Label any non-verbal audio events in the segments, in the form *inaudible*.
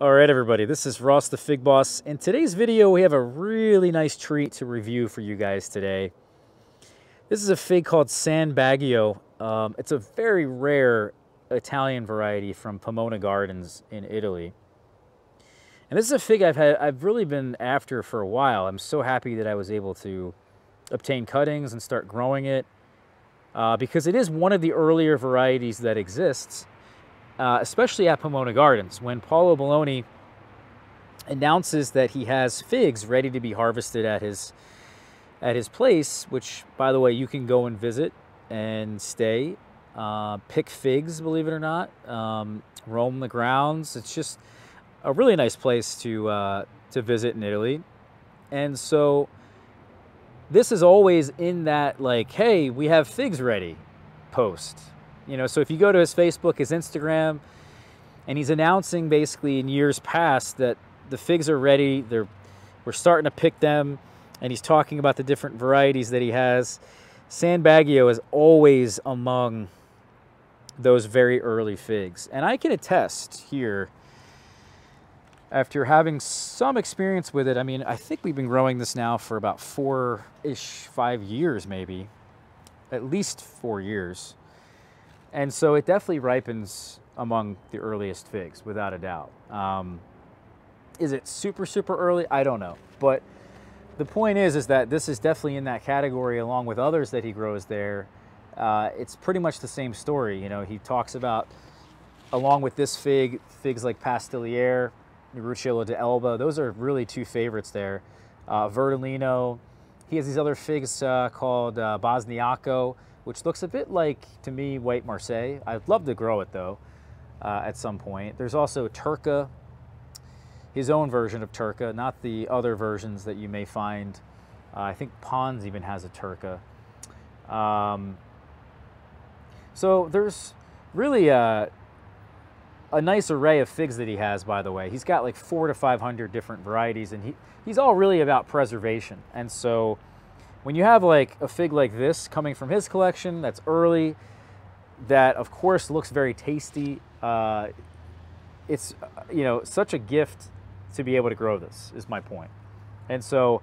All right, everybody, this is Ross the Fig Boss. In today's video, we have a really nice treat to review for you guys today. This is a fig called San Biagio. Um, it's a very rare Italian variety from Pomona Gardens in Italy. And this is a fig I've had I've really been after for a while. I'm so happy that I was able to obtain cuttings and start growing it uh, because it is one of the earlier varieties that exists uh, especially at Pomona Gardens. When Paolo Belloni announces that he has figs ready to be harvested at his at his place, which, by the way, you can go and visit and stay, uh, pick figs, believe it or not, um, roam the grounds. It's just a really nice place to uh, to visit in Italy, and so this is always in that like, hey, we have figs ready post you know, so if you go to his Facebook, his Instagram, and he's announcing basically in years past that the figs are ready, they're we're starting to pick them, and he's talking about the different varieties that he has. San Biagio is always among those very early figs. And I can attest here, after having some experience with it, I mean, I think we've been growing this now for about four-ish, five years maybe, at least four years. And so it definitely ripens among the earliest figs, without a doubt. Um, is it super, super early? I don't know. But the point is, is that this is definitely in that category along with others that he grows there. Uh, it's pretty much the same story. You know, he talks about, along with this fig, figs like Pastigliere, Rucciolo Elba. those are really two favorites there. Uh, Verdolino, he has these other figs uh, called uh, Bosniaco, which looks a bit like, to me, white Marseille. I'd love to grow it, though, uh, at some point. There's also Turca, his own version of Turca, not the other versions that you may find. Uh, I think Pons even has a Turca. Um, so there's really a, a nice array of figs that he has, by the way. He's got like four to 500 different varieties, and he, he's all really about preservation. And so when you have like a fig like this coming from his collection that's early, that of course looks very tasty, uh, it's, you know, such a gift to be able to grow this is my point. And so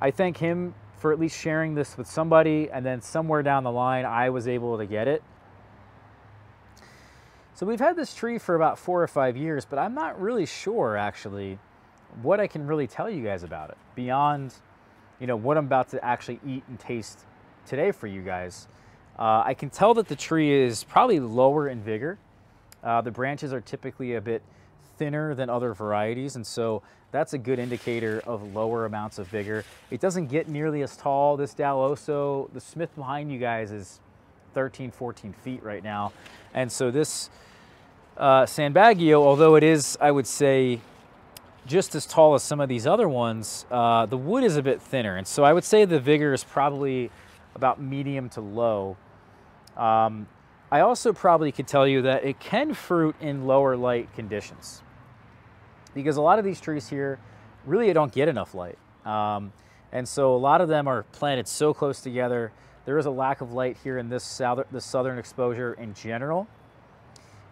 I thank him for at least sharing this with somebody and then somewhere down the line I was able to get it. So we've had this tree for about four or five years, but I'm not really sure actually what I can really tell you guys about it beyond you know, what I'm about to actually eat and taste today for you guys. Uh, I can tell that the tree is probably lower in vigor. Uh, the branches are typically a bit thinner than other varieties, and so that's a good indicator of lower amounts of vigor. It doesn't get nearly as tall. This Dall'Osso, the Smith behind you guys is 13, 14 feet right now. And so this uh, although it is, I would say, just as tall as some of these other ones, uh, the wood is a bit thinner. And so I would say the vigor is probably about medium to low. Um, I also probably could tell you that it can fruit in lower light conditions because a lot of these trees here really don't get enough light. Um, and so a lot of them are planted so close together. There is a lack of light here in this, southern, this southern exposure in general.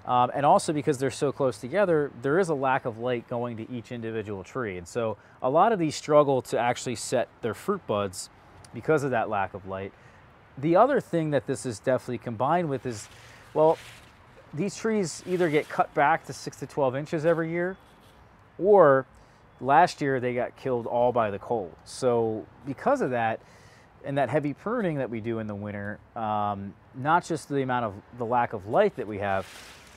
Um, and also because they're so close together, there is a lack of light going to each individual tree. And so a lot of these struggle to actually set their fruit buds because of that lack of light. The other thing that this is definitely combined with is, well, these trees either get cut back to six to 12 inches every year, or last year they got killed all by the cold. So because of that, and that heavy pruning that we do in the winter, um, not just the amount of the lack of light that we have,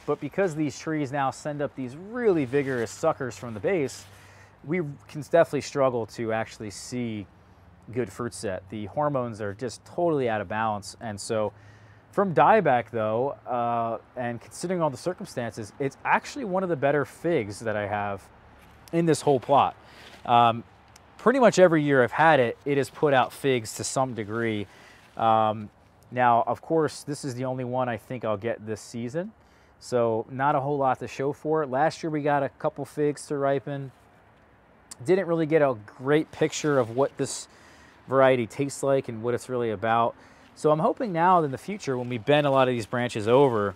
but because these trees now send up these really vigorous suckers from the base, we can definitely struggle to actually see good fruit set. The hormones are just totally out of balance. And so from dieback though, uh, and considering all the circumstances, it's actually one of the better figs that I have in this whole plot. Um, pretty much every year I've had it, it has put out figs to some degree. Um, now, of course, this is the only one I think I'll get this season. So not a whole lot to show for it. Last year we got a couple figs to ripen. Didn't really get a great picture of what this variety tastes like and what it's really about. So I'm hoping now in the future when we bend a lot of these branches over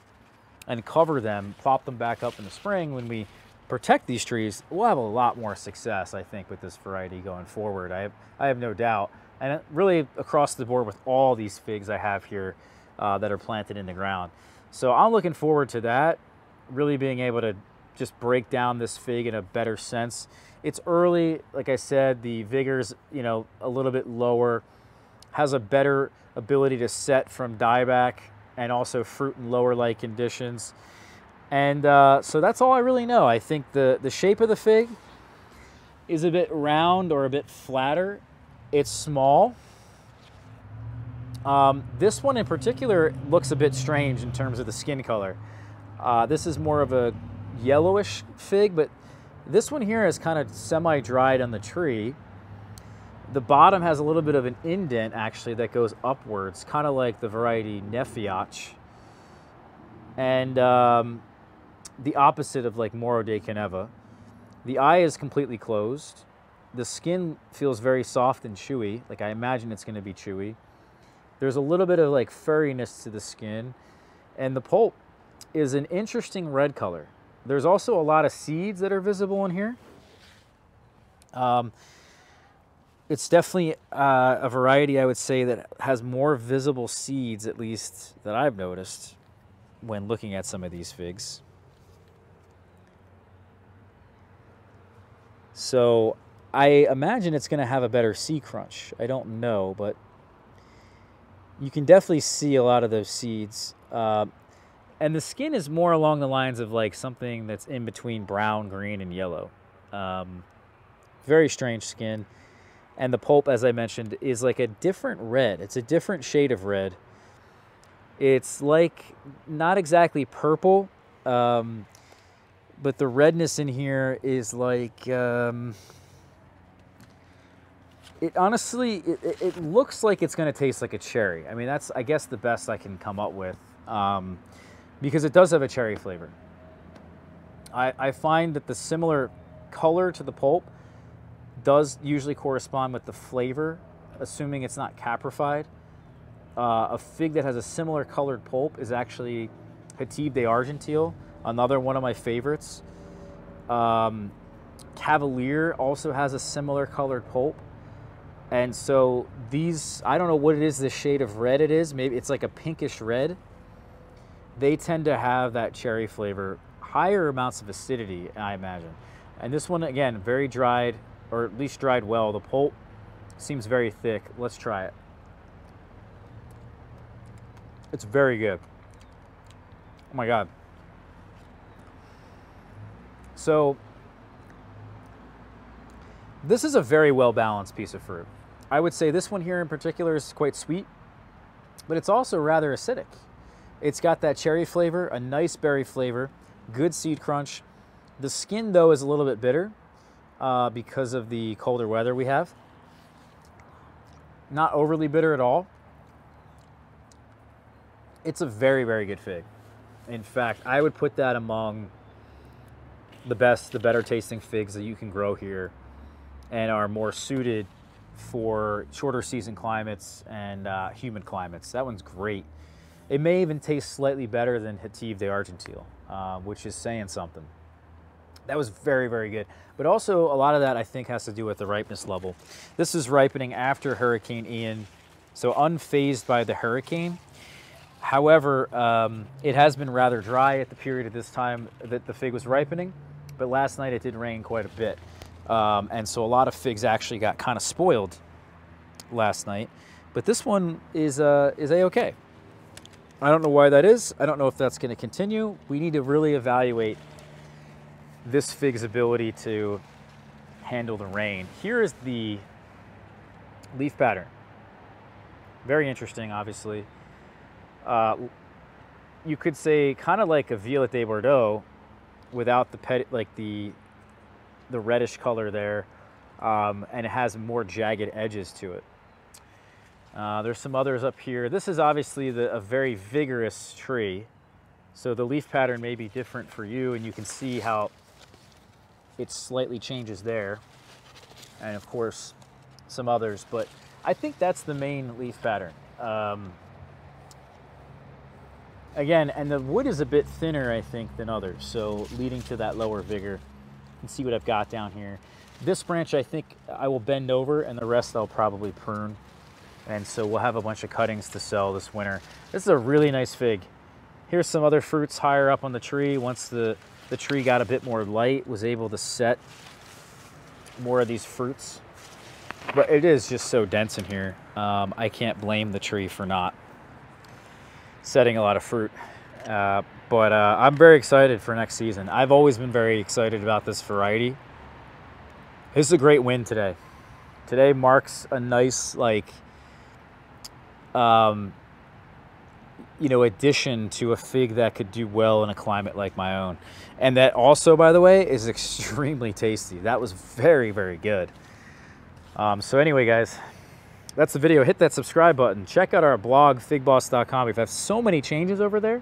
and cover them, plop them back up in the spring when we protect these trees, we'll have a lot more success, I think, with this variety going forward. I have, I have no doubt. And really across the board with all these figs I have here uh, that are planted in the ground. So I'm looking forward to that, really being able to just break down this fig in a better sense. It's early, like I said, the vigor's, you know, a little bit lower, has a better ability to set from dieback and also fruit in lower light conditions. And uh, so that's all I really know. I think the, the shape of the fig is a bit round or a bit flatter. It's small. Um, this one in particular looks a bit strange in terms of the skin color. Uh, this is more of a yellowish fig, but this one here is kind of semi-dried on the tree. The bottom has a little bit of an indent actually that goes upwards, kind of like the variety Nefiach. And um, the opposite of like Moro de Caneva. The eye is completely closed. The skin feels very soft and chewy. Like I imagine it's going to be chewy. There's a little bit of like furriness to the skin. And the pulp is an interesting red color. There's also a lot of seeds that are visible in here. Um, it's definitely uh, a variety, I would say, that has more visible seeds, at least that I've noticed when looking at some of these figs. So I imagine it's going to have a better seed crunch. I don't know, but you can definitely see a lot of those seeds. Uh, and the skin is more along the lines of like something that's in between brown, green, and yellow. Um, very strange skin. And the pulp, as I mentioned, is like a different red. It's a different shade of red. It's like not exactly purple. Um, but the redness in here is like um, it honestly it, it, looks like it's going to taste like a cherry i mean that's i guess the best i can come up with um, because it does have a cherry flavor I, I find that the similar color to the pulp does usually correspond with the flavor assuming it's not caprified uh, a fig that has a similar colored pulp is actually Hative de Argenteuil another one of my favorites. Um, Cavalier also has a similar colored pulp. And so these, I don't know what it is, the shade of red it is. Maybe it's like a pinkish red. They tend to have that cherry flavor, higher amounts of acidity, I imagine. And this one, again, very dried, or at least dried well. The pulp seems very thick. Let's try it. It's very good. Oh my God. So this is a very well balanced piece of fruit. I would say this one here in particular is quite sweet, but it's also rather acidic. It's got that cherry flavor, a nice berry flavor, good seed crunch. The skin though is a little bit bitter uh, because of the colder weather we have. Not overly bitter at all. It's a very, very good fig. In fact, I would put that among the best, the better tasting figs that you can grow here and are more suited for shorter season climates and uh, humid climates. That one's great. It may even taste slightly better than Hative de Argenteuil, uh, which is saying something. That was very, very good. But also, a lot of that I think has to do with the ripeness level. This is ripening after Hurricane Ian, so unfazed by the hurricane. However, um, it has been rather dry at the period of this time that the fig was ripening but last night it did rain quite a bit. Um, and so a lot of figs actually got kind of spoiled last night. But this one is, uh, is A-okay. I don't know why that is. I don't know if that's going to continue. We need to really evaluate this fig's ability to handle the rain. Here is the leaf pattern. Very interesting, obviously. Uh, you could say kind of like a Violet de Bordeaux, without the pet, like the the reddish color there, um, and it has more jagged edges to it. Uh, there's some others up here. This is obviously the, a very vigorous tree, so the leaf pattern may be different for you, and you can see how it slightly changes there, and of course some others. But I think that's the main leaf pattern. Um, Again, and the wood is a bit thinner, I think, than others, so leading to that lower vigor. See what I've got down here. This branch I think I will bend over and the rest I'll probably prune. And so we'll have a bunch of cuttings to sell this winter. This is a really nice fig. Here's some other fruits higher up on the tree. Once the, the tree got a bit more light, was able to set more of these fruits. But it is just so dense in here. Um, I can't blame the tree for not setting a lot of fruit. Uh, but uh, I'm very excited for next season. I've always been very excited about this variety. This is a great win today. Today marks a nice, like, um, you know, addition to a fig that could do well in a climate like my own. And that also, by the way, is *laughs* extremely tasty. That was very, very good. Um, so anyway, guys, that's the video. Hit that subscribe button. Check out our blog, figboss.com. We've had so many changes over there.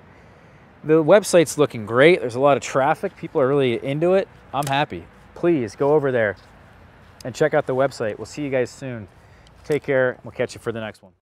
The website's looking great. There's a lot of traffic. People are really into it. I'm happy. Please go over there and check out the website. We'll see you guys soon. Take care. We'll catch you for the next one.